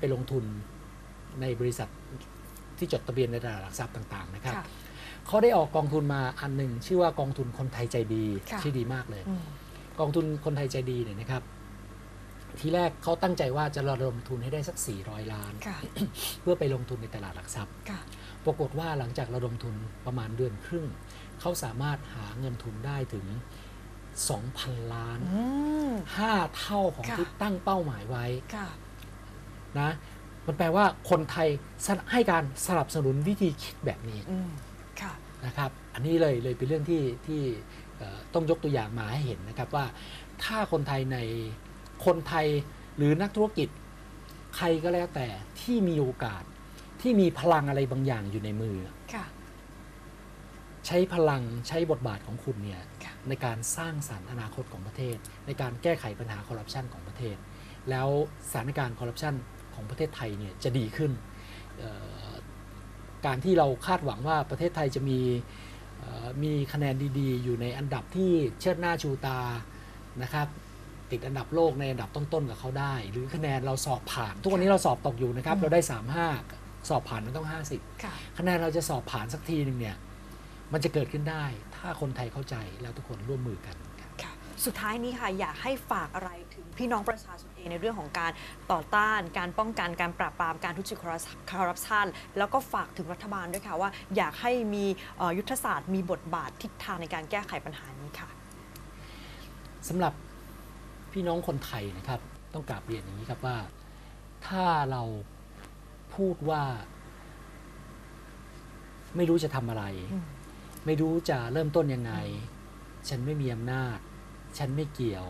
ไปลงทุนในบริษัทที่จดทะเบียนในตลาดหลักทรัพย์ต่างๆนะครับค่ะเขาได้ออกกองทุนมาอันหนึ่งชื่อว่ากองทุนคนไทยใจดีค่ะชื่อดีมากเลยอืมกองทุนคนไทยใจดีเนี่ยนะครับ ทีแรกเขาตั้งใจว่าจะระดมทุนให้ได้สัก 400 ล้านค่ะเพื่อไปลงทุนในตลาดหลักทรัพย์ค่ะปรากฏว่าหลังจากระดมทุนประมาณเดือนครึ่งเขาสามารถหาเงินทุนได้ถึง 2,000 ล้านอืม5เท่าของค่ะที่ตั้งเป้าหมายไว้ค่ะ นะมันแปลว่าคนไทยสนับให้การสนับสนุนวิธีคิดแบบนี้อืมค่ะนะครับ อันนี้เลยเลยเป็นเรื่องที่ที่เอ่อต้องยกตัวอย่างมาให้เห็นนะครับว่าถ้าคนไทยในคนไทยหรือนักธุรกิจใครก็แล้วแต่ที่มีโอกาสที่มีพลังอะไรบางอย่างอยู่ในมือค่ะใช้พลังใช้บทบาทของคุณเนี่ยค่ะในการสร้างสรรค์อนาคตของประเทศ ในการแก้ไขปัญหาคอร์รัปชันของประเทศ แล้วสถานการณ์คอร์รัปชัน ของประเทศไทยเนี่ยจะดีขึ้นเอ่อการที่เราคาดหวังว่าประเทศไทยจะมีเอ่อมีคะแนนดีๆ อยู่ในอันดับที่เชิดหน้าชูตานะครับติดอันดับโลกในอันดับต้นๆกับเขาได้ หรือคะแนนเราสอบผ่าน ทุกวันนี้เราสอบตกอยู่นะครับอืมเราได้ 35 สอบผ่านมันต้อง 50ค่ะคะแนนเราจะสอบผ่านสักทีหนึ่งเนี่ยมันจะเกิดขึ้นได้ ถ้าคนไทยเข้าใจแล้วทุกคนร่วมมือกันครับค่ะ สุดท้ายนี้ค่ะอยากให้ฝากอะไรถึงพี่น้องประชาชนเองในเรื่องของการต่อต้าน การป้องกันการปราบปรามการทุจริตคอร์รัปชันแล้วก็ฝากถึงรัฐบาลด้วยค่ะว่า อยากให้มีเอ่อยุทธศาสตร์มีบทบาททิศทางในการแก้ไขปัญหานี้ค่ะสำหรับพี่น้องคนไทยนะครับ ต้องกราบเรียนอย่างนี้ครับว่า ถ้าเราพูดว่า ไม่รู้จะทำอะไรอืมไม่รู้จะเริ่มต้นยังไง ฉันไม่มีอำนาจ ฉันไม่เกี่ยว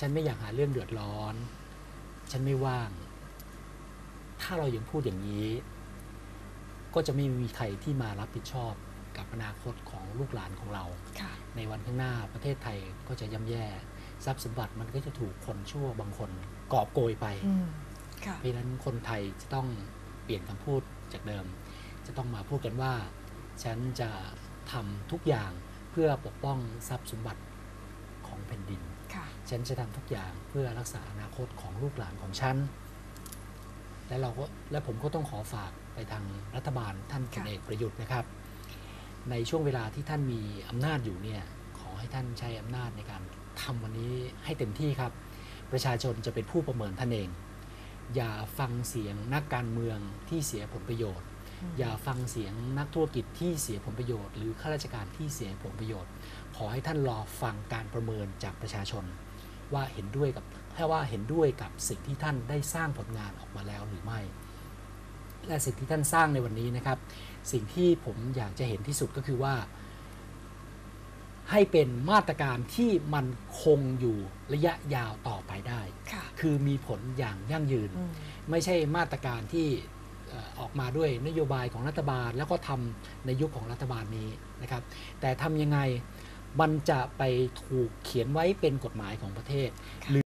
ฉันไม่อยากหาเรื่องเดือดร้อน ฉันไม่ว่าง ถ้าเรายังพูดอย่างนี้ ก็จะไม่มีใครที่มารับผิดชอบกับอนาคตของลูกหลานของเราค่ะในวันข้างหน้าประเทศไทยก็จะย่ำแย่ ทรัพย์สมบัติมันก็จะถูกคนชั่วบางคนกอบโกยไปอืมค่ะเพราะฉะนั้นคนไทยจะต้องเปลี่ยนคำพูดจากเดิม จะต้องมาพูดกันว่า ฉันจะทำทุกอย่างเพื่อปกป้องทรัพย์สมบัติ ของแผ่นดินค่ะฉันจะทำทุกอย่างเพื่อรักษาอนาคตของลูกหลานของฉัน และเราก็และผมก็ต้องขอฝากไปทางรัฐบาลท่านพลค่ะเอกประยุทธ์นะครับ ในช่วงเวลาที่ท่านมีอำนาจอยู่เนี่ยขอให้ท่านใช้อำนาจในการทำวันนี้ให้เต็มที่ครับ ประชาชนจะเป็นผู้ประเมินท่านเอง อย่าฟังเสียงนักการเมืองที่เสียผลประโยชน์ อย่าฟังเสียงนักธุรกิจที่เสียผลประโยชน์ หรือข้าราชการที่เสียผลประโยชน์ ขอให้ท่านรอฟังการประเมินจากประชาชน ว่าเห็นด้วยกับแค่ว่าเห็นด้วยกับสิ่งที่ท่านได้สร้างผลงานออกมาแล้วหรือไม่ และสิ่งที่ท่านสร้างในวันนี้นะครับ สิ่งที่ผมอยากจะเห็นที่สุดก็คือว่า ให้เป็นมาตรการที่มันคงอยู่ระยะยาวต่อไปได้ค่ะคือมีผลอย่างยั่งยืนอืมไม่ใช่มาตรการที่เอ่อออกมาด้วยนโยบายของรัฐบาล แล้วก็ทำในยุคของรัฐบาลนี้นะครับ แต่ทำยังไงมันจะไปถูกเขียนไว้เป็นกฎหมายของประเทศค่ะหรือ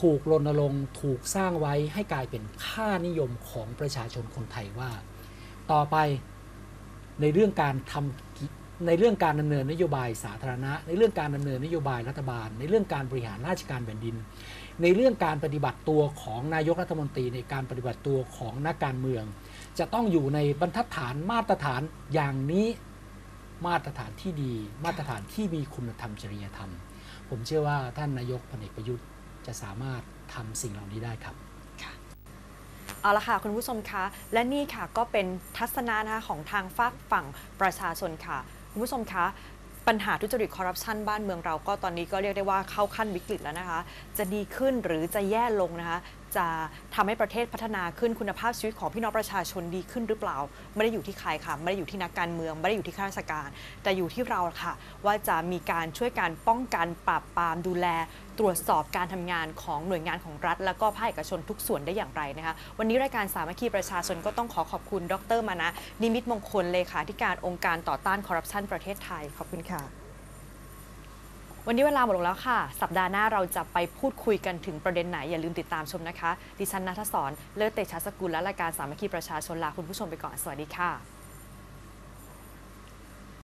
ถูกรณรงค์ถูกสร้างไว้ให้กลายเป็นค่านิยมของประชาชนคนไทยว่า ต่อไปในเรื่องการทำกิ ในเรื่องการดำเนินนโยบายสาธารณะ ในเรื่องการดำเนินนโยบายรัฐบาล ในเรื่องการบริหารราชการแผ่นดิน ในเรื่องการปฏิบัติตัวของนายกรัฐมนตรีในการปฏิบัติตัวของนักการเมือง จะต้องอยู่ในบรรทัดฐานมาตรฐานอย่างนี้มาตรฐานที่ดี มาตรฐานที่มีคุณธรรมจริยธรรม ผมเชื่อว่าท่านนายกพลเอกประยุทธ์จะสามารถทำสิ่งเหล่านี้ได้ครับเอาละค่ะคุณผู้ชมคะ และนี่ค่ะก็เป็นทัศนะนะคะของทางฝากฝั่งประชาชนค่ะ คุณผู้ชมคะปัญหาทุจริตคอร์รัปชันบ้านเมืองเราก็ตอนนี้ก็เรียกได้ว่าเข้าขั้นวิกฤตแล้วนะคะ จะดีขึ้นหรือจะแย่ลงนะคะ จะทำให้ประเทศพัฒนาขึ้นคุณภาพชีวิตของพี่น้องประชาชนดีขึ้นหรือเปล่า ไม่ได้อยู่ที่ใครค่ะ ไม่ได้อยู่ที่นักการเมือง ไม่ได้อยู่ที่ข้าราชการ แต่อยู่ที่เราค่ะ ว่าจะมีการช่วยการป้องกันปราบปรามดูแล ตรวจสอบการทำงานของหน่วยงานของรัฐ และก็ภาคเอกชนทุกส่วนได้อย่างไรนะคะวันนี้รายการสามัคคีประชาชนก็ต้องขอขอบคุณ ดรมานะนิมิตมงคลเลขาธิการองค์การต่อต้านคอร์รัปชันประเทศไทยขอบคุณค่ะ วันนี้เวลาหมดลงแล้วค่ะ สัปดาห์หน้าเราจะไปพูดคุยกันถึงประเด็นไหน อย่าลืมติดตามชมนะคะ ดิฉันนัทศรเลิศเตชะสกุลและรายการสามัคคีประชาชนลาคุณผู้ชมไปก่อน สวัสดีค่ะ